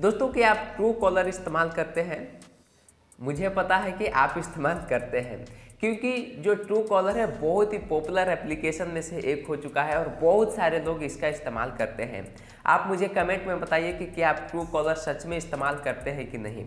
दोस्तों, कि आप ट्रू कॉलर इस्तेमाल करते हैं, मुझे पता है कि आप इस्तेमाल करते हैं, क्योंकि जो ट्रू कॉलर है, बहुत ही पॉपुलर एप्लीकेशन में से एक हो चुका है और बहुत सारे लोग इसका इस्तेमाल करते हैं। आप मुझे कमेंट में बताइए कि क्या आप ट्रू कॉलर सच में इस्तेमाल करते हैं कि नहीं?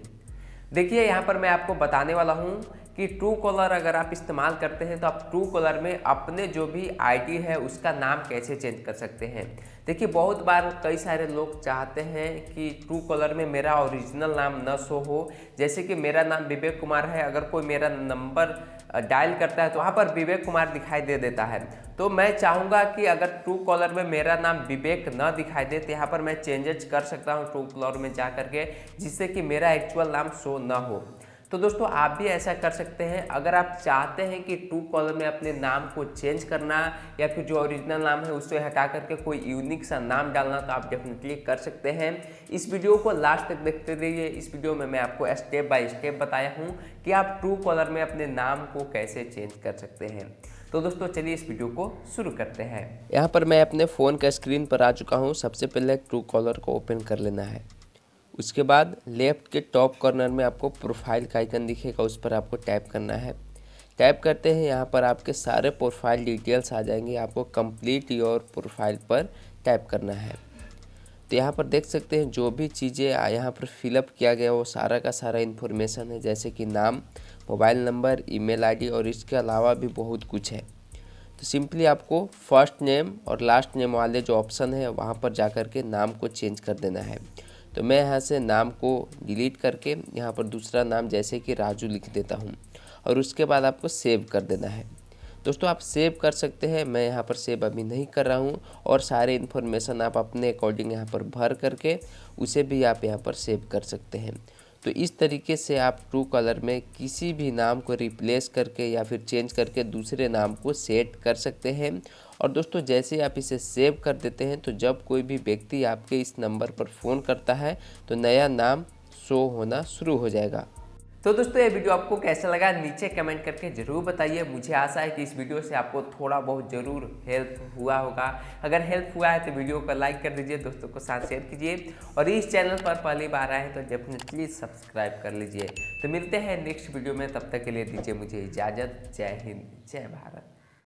देखिए, यहाँ पर मैं आपको बताने वाला हूँ कि ट्रू कॉलर अगर आप इस्तेमाल करते हैं तो आप ट्रू कॉलर में अपने जो भी आईडी है, उसका नाम कैसे चेंज कर सकते हैं? देखिए, बहुत बार कई सारे लोग चाहते हैं कि ट्रू कॉलर में मेरा ओरिजिनल नाम न शो हो। जैसे कि मेरा नाम विवेक कुमार है, अगर कोई मेरा नंबर डायल करता है तो वहाँ पर विवेक कुमार दिखाई दे देता है। तो मैं चाहूँगा कि अगर ट्रू कॉलर में मेरा नाम विवेक न दिखाई दे तो यहाँ पर मैं चेंजेज कर सकता हूँ ट्रू कॉलर में जा करके जिससे कि मेरा एक्चुअल नाम शो न हो। तो दोस्तों, आप भी ऐसा कर सकते हैं। अगर आप चाहते हैं कि ट्रू कॉलर में अपने नाम को चेंज करना या फिर जो ओरिजिनल नाम है उससे हटा करके कोई यूनिक सा नाम डालना तो आप डेफिनेटली कर सकते हैं। इस वीडियो को लास्ट तक देखते रहिए। इस वीडियो में मैं आपको स्टेप बाय स्टेप बताया हूँ कि आप ट्रू कॉलर में अपने नाम को कैसे चेंज कर सकते हैं। तो दोस्तों, चलिए इस वीडियो को शुरू करते हैं। यहाँ पर मैं अपने फ़ोन का स्क्रीन पर आ चुका हूँ। सबसे पहले ट्रू कॉलर को ओपन कर लेना है। उसके बाद लेफ़्ट के टॉप कॉर्नर में आपको प्रोफ़ाइल का आइकन दिखेगा, उस पर आपको टैप करना है। टैप करते हैं, यहाँ पर आपके सारे प्रोफ़ाइल डिटेल्स आ जाएँगे, आपको कंप्लीट योर प्रोफ़ाइल पर टैप करना है। तो यहाँ पर देख सकते हैं, जो भी चीज़ें यहाँ पर फिलअप किया गया, वो सारा का सारा इन्फॉर्मेशन है, जैसे कि नाम मोबाइल नंबर ईमेल आईडी और इसके अलावा भी बहुत कुछ है। तो सिंपली आपको फ़र्स्ट नेम और लास्ट नेम वाले जो ऑप्शन है, वहाँ पर जा कर के नाम को चेंज कर देना है। तो मैं यहाँ से नाम को डिलीट करके यहाँ पर दूसरा नाम जैसे कि राजू लिख देता हूँ और उसके बाद आपको सेव कर देना है। दोस्तों, आप सेव कर सकते हैं। मैं यहाँ पर सेव अभी नहीं कर रहा हूँ और सारे इन्फॉर्मेशन आप अपने अकॉर्डिंग यहाँ पर भर करके उसे भी आप यहाँ पर सेव कर सकते हैं। तो इस तरीके से आप ट्रू कलर में किसी भी नाम को रिप्लेस करके या फिर चेंज करके दूसरे नाम को सेट कर सकते हैं। और दोस्तों, जैसे आप इसे सेव कर देते हैं तो जब कोई भी व्यक्ति आपके इस नंबर पर फ़ोन करता है तो नया नाम शो होना शुरू हो जाएगा। तो दोस्तों, ये वीडियो आपको कैसा लगा, नीचे कमेंट करके ज़रूर बताइए। मुझे आशा है कि इस वीडियो से आपको थोड़ा बहुत ज़रूर हेल्प हुआ होगा। अगर हेल्प हुआ है तो वीडियो को लाइक कर दीजिए, दोस्तों को साथ शेयर कीजिए। और इस चैनल पर पहली बार आए तो डेफिनेटली सब्सक्राइब कर लीजिए। तो मिलते हैं नेक्स्ट वीडियो में, तब तक के लिए दीजिए मुझे इजाज़त। जय हिंद, जय भारत।